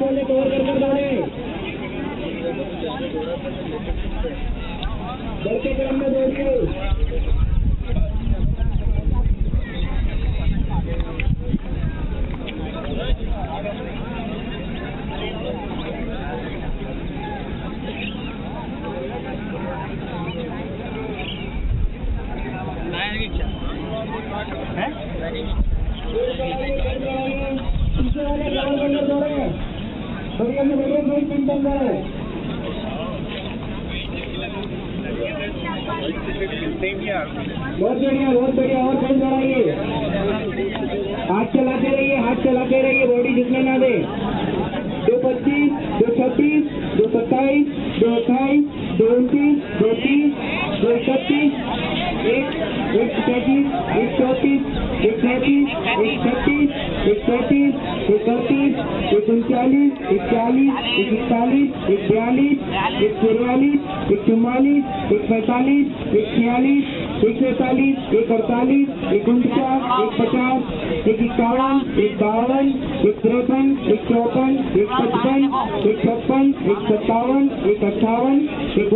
Last वाले cover कर कर डाले बढ़ते क्रम में दौड़िए पीछे बहुत बढ़िया बहुत बढ़िया और कहीं दौड़ाइए हाथ चलाते रहिए हाथ चलाते रहिए बॉडी झुकने ना दे। दो पच्चीस, दो छब्बीस दो सत्ताईस, दो अट्ठाईस, दो उनतीस, दो तीस, दो इकतीस, एक एक तैतीस एक चौंतीस, एक सैंतीस एक छत्तीस एक सैंतीस एक अड़तीस एक उनचालीस एक इकतालीस एक एक चौवालीस एक चुम्बालीस एक पैंतालीस एक छियालीस एक सैंतालीस एक अड़तालीस एक उनचास पचास एक इक्यावन एक बावन एक तिरपन एक चौपन एक पचपन एक छप्पन एक सत्तावन एक अट्ठावन एक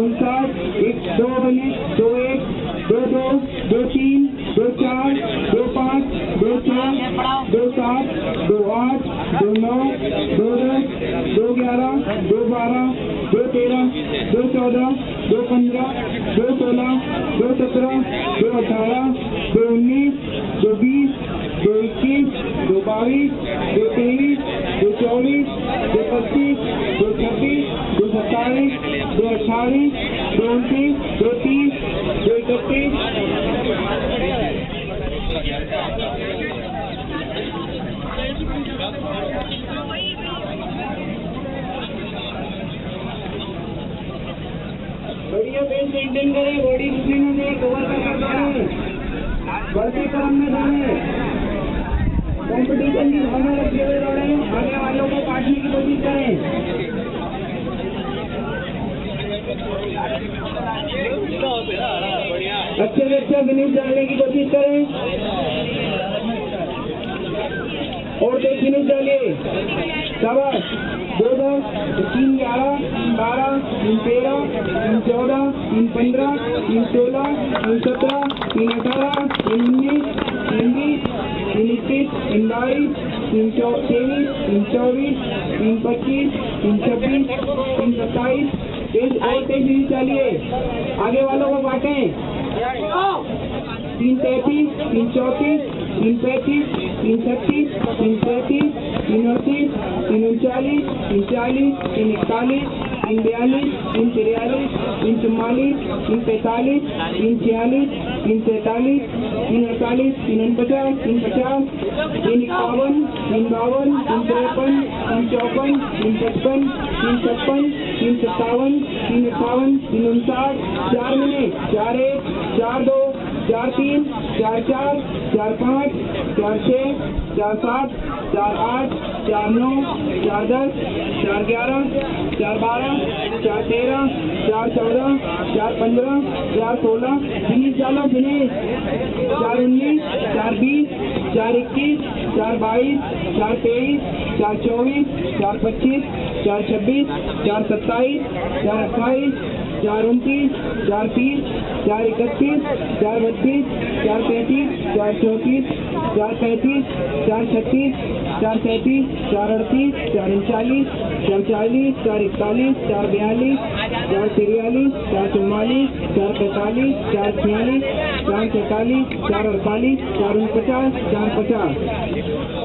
दो आठ, दो नौ, दो दस, दो ग्यारह, दो बारह, दो तेरह, दो चौदह, दो पंद्रह, दो सोलह, दो सत्रह, दो अठारह, दो उन्नीस, दो बीस, दो इक्कीस, दो बाईस, दो तेईस, दो चौबीस, दो पच्चीस, दो छब्बीस दो सत्ताईस, दो अट्ठाईस, दो उनतीस, दो तीस, दो इकतीस। बढ़िया बेंच मेंटेन करें, बॉडी रुकने न दे कवर कर कर दौड़े बढ़ते क्रम में दौड़े कंपटीशन की भावना रखते हुए दौड़े आगे वालों को काटने की कोशिश करें। अच्छे से अच्छा फिनिश डालने की कोशिश करें। और देख फिनिश डालिए शाबाश। दो दस, तीन ग्यारह, बारह, तीन तेरह तीन पंद्रह, तीन सोलह, तीन सत्रह, तीन अठारह, तीन उन्नीस, तीन बीस, तीन इक्कीस, तीन बाईस, तीन तेईस, तीन चौबीस, तीन पच्चीस, तीन छब्बीस, तीन सत्ताईस। तेईस और तेईस डालिए आगे वालों को बांटें। तीन तैतीस, तीन चौंतीस तीन पैंतीस तीन छत्तीस तीन सैंतीस तीन अड़तीस उनचालीस तीन चालीस तीन इकतालीस तीन बयालीस तीन तिरयालीस तीन चुम्बालीस तीन पैंतालीस तीन छियालीस तीन सैंतालीस तीन अड़तालीस तीन उनपचास तीन पचास तीन इक्यावन तीन बावन तीन तिरपन तीन चौपन तीन पचपन तीन छप्पन तीन सत्तावन तीन अट्ठावन तीन उनसाठ चार मिनट, चार एक, चार दो चार तीन, चार चार चार पाँच, चार छः, चार सात, चार आठ, चार नौ, चार दस, चार ग्यारह, चार बारह, चार तेरह, चार चौदह, चार पंद्रह, चार सोलह फिनिश डालो फिनिश चार उन्नीस, चार बीस, चार इक्कीस, चार बाईस, चार तेईस, चार चौबीस, चार पच्चीस, चार छब्बीस, चार सत्ताईस, चार अट्ठाईस चार उनतीस, चार तीस, चार इकतीस, चार बत्तीस, चार पैंतीस, चार चौंतीस, चार पैंतीस, चार छत्तीस, चार सैंतीस, चार अड़तीस, चार उनचालीस, चार चालीस, चार इकतालीस, चार बयालीस, चार तिरयालीस चार चौवालीस चार पैंतालीस, चार छियालीस, चार सैंतालीस, चार अड़तालीस, चार उनपचास, चार पचास।